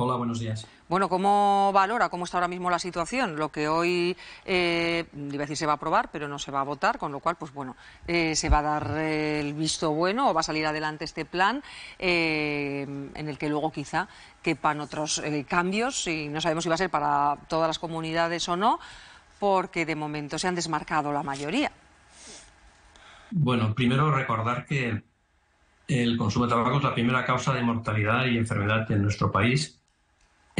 Hola, buenos días. Bueno, ¿cómo valora cómo está ahora mismo la situación? Lo que hoy, eh, iba a decir se va a aprobar, pero no se va a votar, con lo cual, pues bueno, eh, se va a dar el visto bueno o va a salir adelante este plan eh, en el que luego quizá quepan otros eh, cambios y no sabemos si va a ser para todas las comunidades o no, porque de momento se han desmarcado la mayoría. Bueno, primero recordar que el consumo de tabaco es la primera causa de mortalidad y enfermedad en nuestro país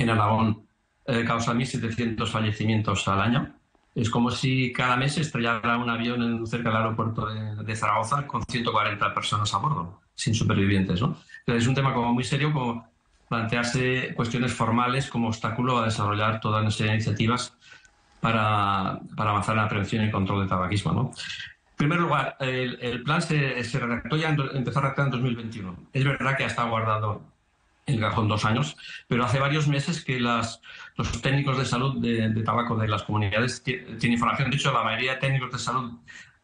en Aragón eh, causa 1.700 fallecimientos al año. Es como si cada mes estrellara un avión en, cerca del aeropuerto de, Zaragoza con 140 personas a bordo, sin supervivientes. ¿no? Entonces, es un tema como muy serio, como plantearse cuestiones formales como obstáculo a desarrollar todas nuestras iniciativas para, para, avanzar en la prevención y control del tabaquismo. ¿no? En primer lugar, el, el plan se, se, redactó ya, empezó a redactar en 2021. Es verdad que ha estado guardado cajón dos años, pero hace varios meses que las, los técnicos de salud de, tabaco de las comunidades tienen información. De hecho, la mayoría de técnicos de salud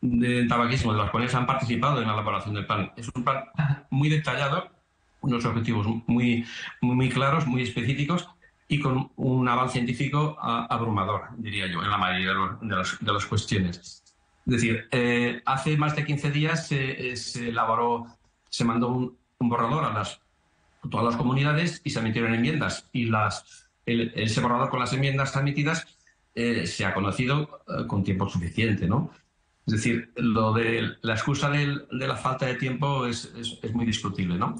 de tabaquismo de las comunidades han participado en la elaboración del plan. Es un plan muy detallado, unos objetivos muy, muy claros, muy específicos y con un avance científico abrumador, diría yo, en la mayoría de, de, las cuestiones. Es decir, eh, hace más de 15 días se, se elaboró, se mandó un, un borrador a las todas las comunidades y se emitieron enmiendas. Y las, el, ese borrador con las enmiendas admitidas eh, se ha conocido eh, con tiempo suficiente, ¿no? Es decir, lo de la excusa de, la falta de tiempo es, muy discutible, ¿no?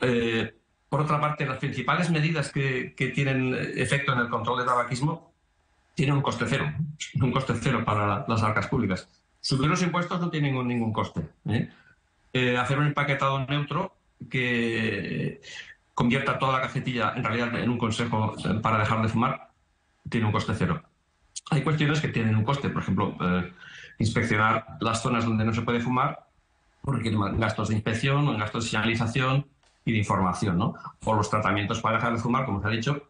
Eh, por otra parte, las principales medidas que, tienen efecto en el control del tabaquismo tienen un coste cero, un coste cero para las arcas públicas. Subir los impuestos no tiene ningún coste. hacer un empaquetado neutro que convierta toda la cajetilla en realidad en un consejo para dejar de fumar, tiene un coste cero. Hay cuestiones que tienen un coste, por ejemplo, eh, inspeccionar las zonas donde no se puede fumar, porque gastos de inspección, gastos de señalización y de información, ¿no? O los tratamientos para dejar de fumar, como se ha dicho,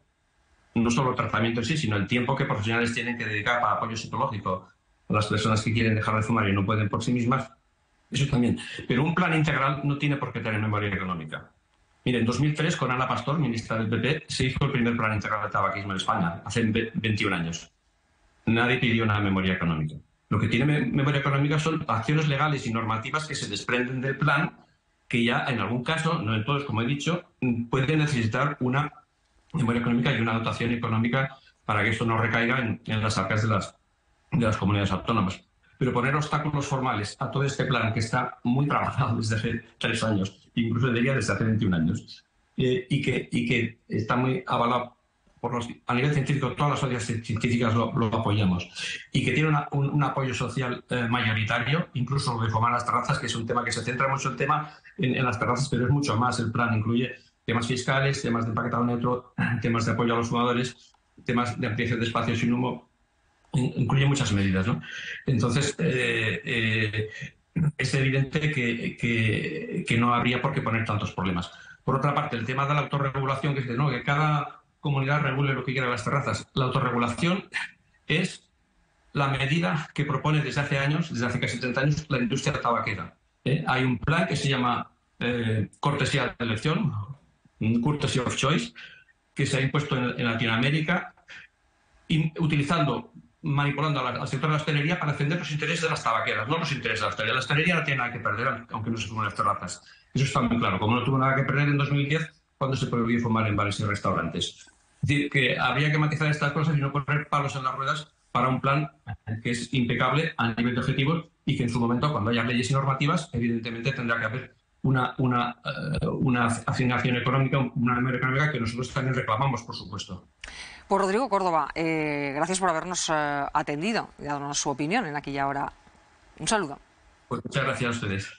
no solo el tratamiento en sí, sino el tiempo que profesionales tienen que dedicar para apoyo psicológico a las personas que quieren dejar de fumar y no pueden por sí mismas, eso también. Pero un plan integral no tiene por qué tener memoria económica. Mire, en 2003, con Ana Pastor, ministra del PP, se hizo el primer plan integral de tabaquismo en España, hace 21 años. Nadie pidió una memoria económica. Lo que tiene memoria económica son acciones legales y normativas que se desprenden del plan, que ya en algún caso, no en todos, como he dicho, pueden necesitar una memoria económica y una dotación económica para que esto no recaiga en, las arcas de las, de las comunidades autónomas pero poner obstáculos formales a todo este plan que está muy trabajado desde hace tres años, incluso diría desde hace 21 años, eh, y, que, y que está muy avalado por los, a nivel científico, todas las sociedades científicas lo, apoyamos, y que tiene un, apoyo social eh, mayoritario, incluso lo de fumar las terrazas, que es un tema que se centra mucho el tema en, las terrazas, pero es mucho más. El plan incluye temas fiscales, temas de empaquetado neutro, temas de apoyo a los fumadores, temas de ampliación de espacios sin humo, incluye muchas medidas. ¿no? Entonces, eh, eh, es evidente que, que, no habría por qué poner tantos problemas. Por otra parte, el tema de la autorregulación, que es ¿no? que cada comunidad regule lo que quiera las terrazas. La autorregulación es la medida que propone desde hace años, desde hace casi 30 años, la industria tabaquera. ¿eh? Hay un plan que se llama cortesía de elección, courtesy of choice, que se ha impuesto en Latinoamérica, utilizando manipulando al sector de la hostelería para defender los intereses de las tabaqueras, no los intereses de la hostelería. La hostelería no tiene nada que perder, aunque no se fumen las terrazas. Eso está muy claro, como no tuvo nada que perder en 2010 cuando se prohibió fumar en bares y restaurantes. Es decir, que habría que matizar estas cosas y no poner palos en las ruedas para un plan que es impecable a nivel de objetivos y que en su momento, cuando haya leyes y normativas, evidentemente tendrá que haber una, una, eh, asignación económica, una económica que nosotros también reclamamos, por supuesto. Pues Rodrigo Córdoba, eh, gracias por habernos eh, atendido y darnos su opinión en aquella hora. Un saludo. Pues muchas gracias a ustedes.